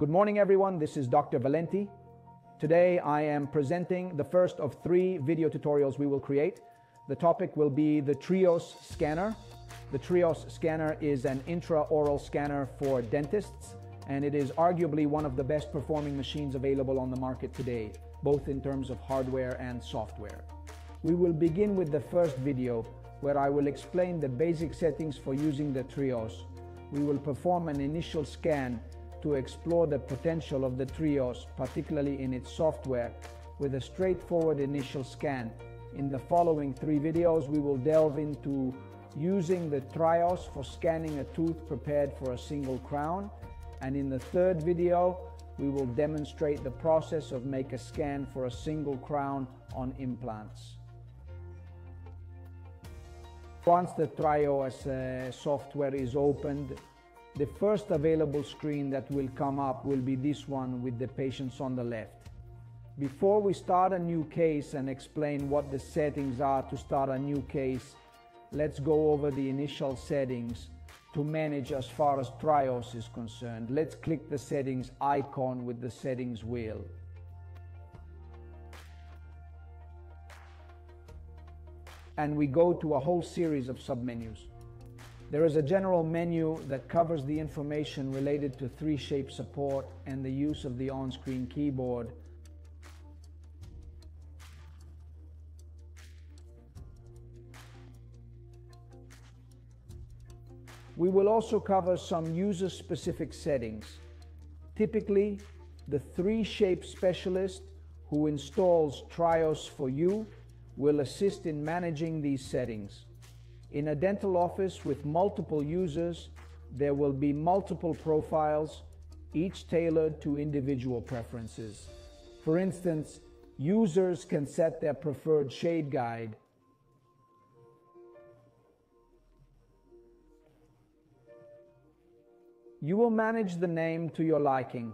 Good morning, everyone. This is Dr. Valenti. Today I am presenting the first of three video tutorials we will create. The topic will be the Trios scanner. The Trios scanner is an intraoral scanner for dentists, and it is arguably one of the best performing machines available on the market today, both in terms of hardware and software. We will begin with the first video, where I will explain the basic settings for using the Trios. We will perform an initial scan to explore the potential of the Trios, particularly in its software, with a straightforward initial scan. In the following three videos, we will delve into using the Trios for scanning a tooth prepared for a single crown. And in the third video, we will demonstrate the process of make a scan for a single crown on implants. Once the Trios uh, software is opened, the first available screen that will come up will be this one with the patients on the left. Before we start a new case and explain what the settings are to start a new case, let's go over the initial settings to manage as far as Trios is concerned. Let's click the settings icon with the settings wheel. And we go to a whole series of submenus. There is a general menu that covers the information related to 3Shape support and the use of the on-screen keyboard. We will also cover some user-specific settings. Typically, the 3Shape specialist who installs Trios for you will assist in managing these settings. In a dental office with multiple users, there will be multiple profiles, each tailored to individual preferences. For instance, users can set their preferred shade guide. You will manage the name to your liking.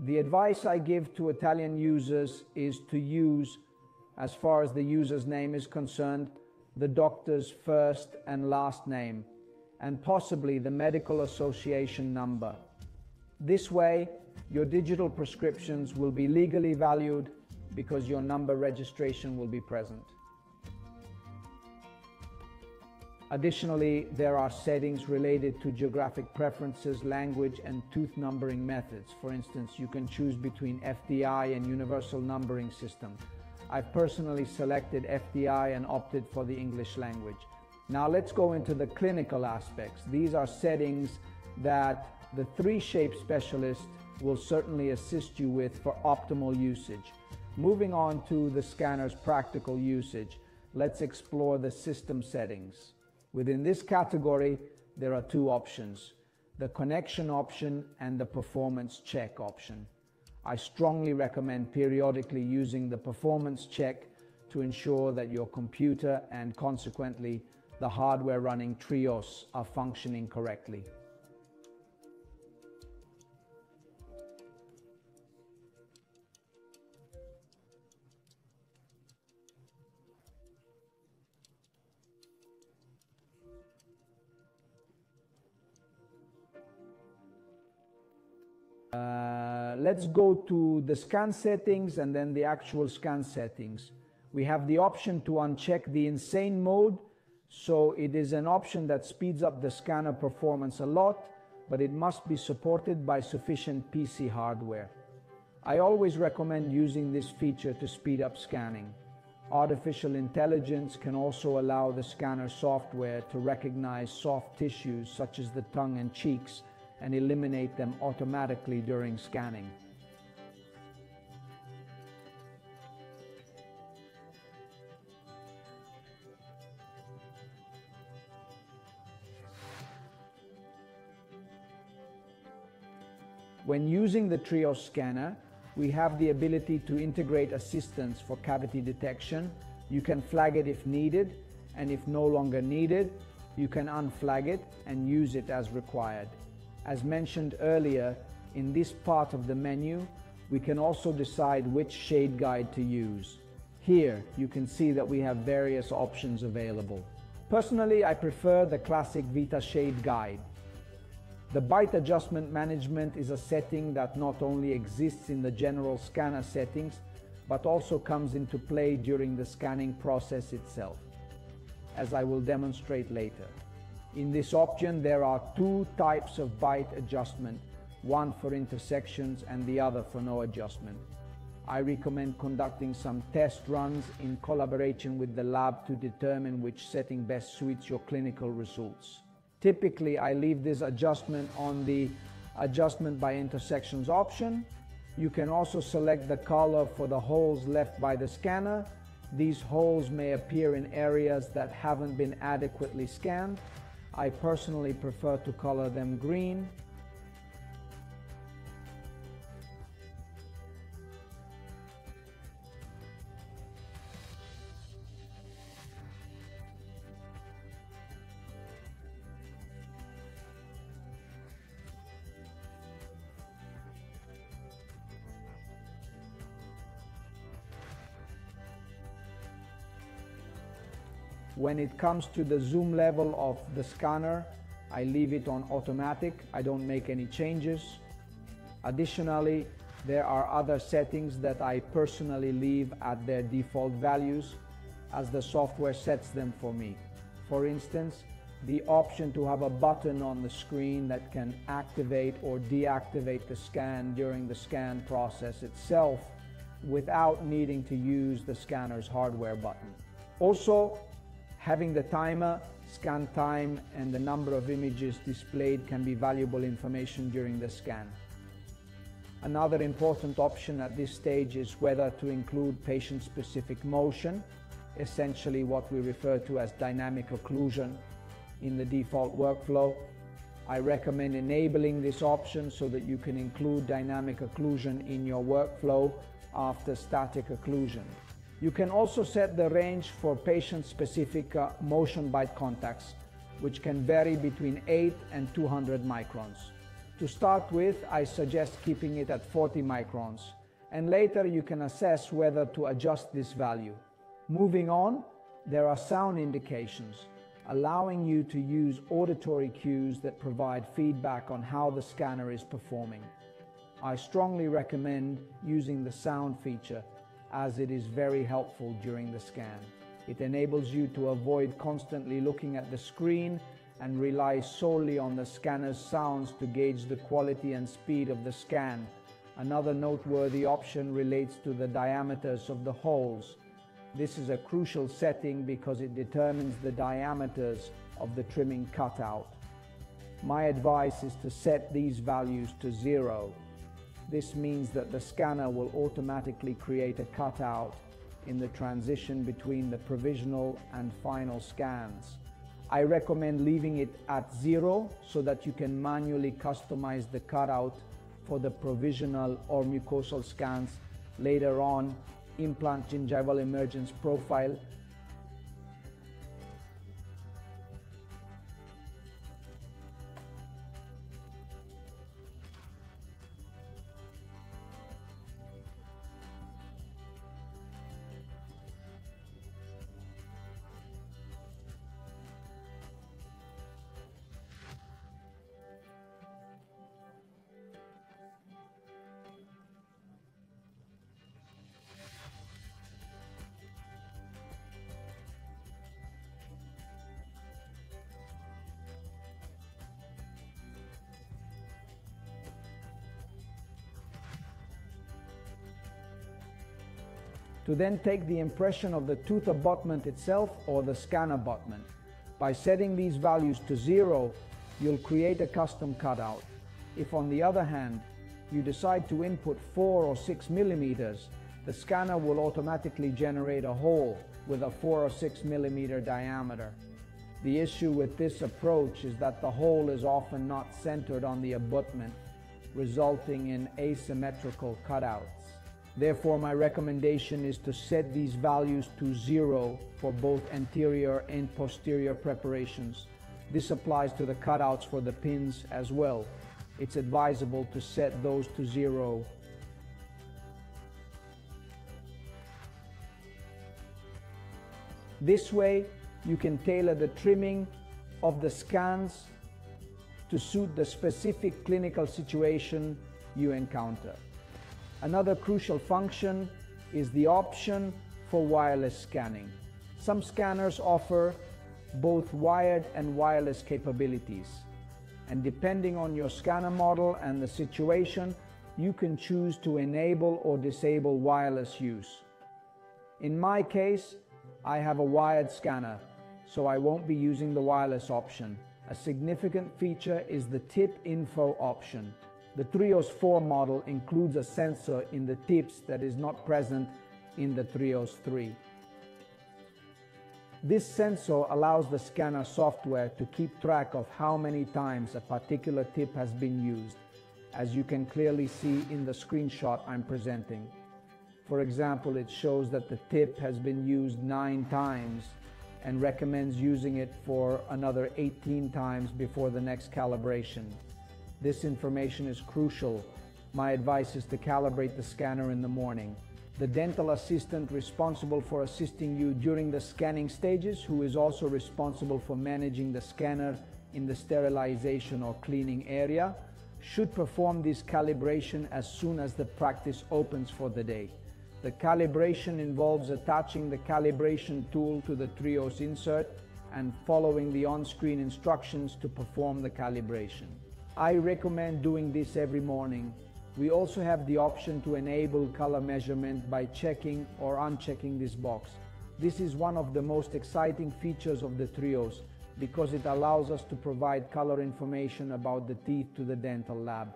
The advice I give to Italian users is to use, as far as the user's name is concerned, the doctor's first and last name, and possibly the medical association number. This way, your digital prescriptions will be legally valued because your number registration will be present. Additionally, there are settings related to geographic preferences, language, and tooth numbering methods. For instance, you can choose between FDI and universal numbering system. I've personally selected FDI and opted for the English language. Now let's go into the clinical aspects. These are settings that the 3Shape specialist will certainly assist you with for optimal usage. Moving on to the scanner's practical usage, let's explore the system settings. Within this category, there are two options, the connection option and the performance check option. I strongly recommend periodically using the performance check to ensure that your computer and consequently the hardware running Trios are functioning correctly. Let's go to the scan settings and then the actual scan settings. We have the option to uncheck the insane mode. So it is an option that speeds up the scanner performance a lot, but it must be supported by sufficient PC hardware. I always recommend using this feature to speed up scanning. Artificial intelligence can also allow the scanner software to recognize soft tissues such as the tongue and cheeks and eliminate them automatically during scanning. When using the Trios scanner, we have the ability to integrate assistance for cavity detection. You can flag it if needed, and if no longer needed, you can unflag it and use it as required. As mentioned earlier, in this part of the menu, we can also decide which shade guide to use. Here, you can see that we have various options available. Personally, I prefer the classic Vita Shade Guide. The bite adjustment management is a setting that not only exists in the general scanner settings, but also comes into play during the scanning process itself, as I will demonstrate later. In this option, there are two types of bite adjustment, one for intersections and the other for no adjustment. I recommend conducting some test runs in collaboration with the lab to determine which setting best suits your clinical results. Typically, I leave this adjustment on the adjustment by intersections option. You can also select the color for the holes left by the scanner. These holes may appear in areas that haven't been adequately scanned. I personally prefer to color them green When it comes to the zoom level of the scanner, I leave it on automatic. I don't make any changes. Additionally, there are other settings that I personally leave at their default values as the software sets them for me. For instance, the option to have a button on the screen that can activate or deactivate the scan during the scan process itself without needing to use the scanner's hardware button. Also, Having the timer, scan time, and the number of images displayed can be valuable information during the scan. Another important option at this stage is whether to include patient-specific motion, essentially what we refer to as dynamic occlusion in the default workflow. I recommend enabling this option so that you can include dynamic occlusion in your workflow after static occlusion. You can also set the range for patient-specific uh, motion bite contacts, which can vary between 8 and 200 microns. To start with, I suggest keeping it at 40 microns, and later you can assess whether to adjust this value. Moving on, there are sound indications, allowing you to use auditory cues that provide feedback on how the scanner is performing. I strongly recommend using the sound feature as it is very helpful during the scan. It enables you to avoid constantly looking at the screen and rely solely on the scanner's sounds to gauge the quality and speed of the scan. Another noteworthy option relates to the diameters of the holes. This is a crucial setting because it determines the diameters of the trimming cutout. My advice is to set these values to zero this means that the scanner will automatically create a cutout in the transition between the provisional and final scans. I recommend leaving it at zero so that you can manually customize the cutout for the provisional or mucosal scans later on, implant gingival emergence profile to then take the impression of the tooth abutment itself or the scan abutment. By setting these values to zero, you'll create a custom cutout. If on the other hand, you decide to input 4 or 6 millimeters, the scanner will automatically generate a hole with a 4 or 6 millimeter diameter. The issue with this approach is that the hole is often not centered on the abutment, resulting in asymmetrical cutouts. Therefore, my recommendation is to set these values to zero for both anterior and posterior preparations. This applies to the cutouts for the pins as well. It's advisable to set those to zero. This way, you can tailor the trimming of the scans to suit the specific clinical situation you encounter. Another crucial function is the option for wireless scanning. Some scanners offer both wired and wireless capabilities. And depending on your scanner model and the situation, you can choose to enable or disable wireless use. In my case, I have a wired scanner, so I won't be using the wireless option. A significant feature is the tip info option. The Trios 4 model includes a sensor in the tips that is not present in the Trios 3. This sensor allows the scanner software to keep track of how many times a particular tip has been used, as you can clearly see in the screenshot I'm presenting. For example, it shows that the tip has been used 9 times and recommends using it for another 18 times before the next calibration. This information is crucial. My advice is to calibrate the scanner in the morning the dental assistant responsible for assisting you during the scanning stages, who is also responsible for managing the scanner in the sterilization or cleaning area, should perform this calibration as soon as the practice opens for the day. The calibration involves attaching the calibration tool to the Trios insert and following the on-screen instructions to perform the calibration. I recommend doing this every morning we also have the option to enable color measurement by checking or unchecking this box. This is one of the most exciting features of the Trios because it allows us to provide color information about the teeth to the dental lab.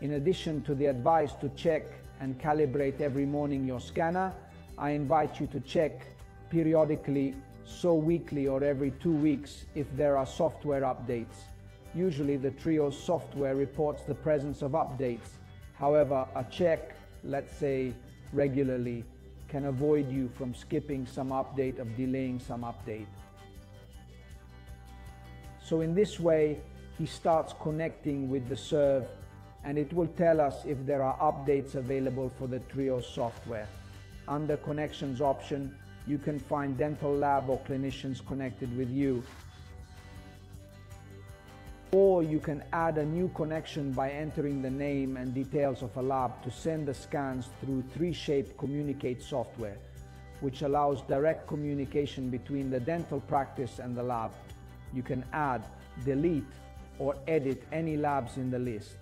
In addition to the advice to check and calibrate every morning your scanner, I invite you to check periodically, so weekly or every two weeks, if there are software updates. Usually the Trio software reports the presence of updates. However, a check, let's say regularly, can avoid you from skipping some update of delaying some update. So in this way, he starts connecting with the serve and it will tell us if there are updates available for the Trio software. Under Connections option, you can find dental lab or clinicians connected with you. Or you can add a new connection by entering the name and details of a lab to send the scans through 3Shape Communicate software, which allows direct communication between the dental practice and the lab. You can add, delete, or edit any labs in the list.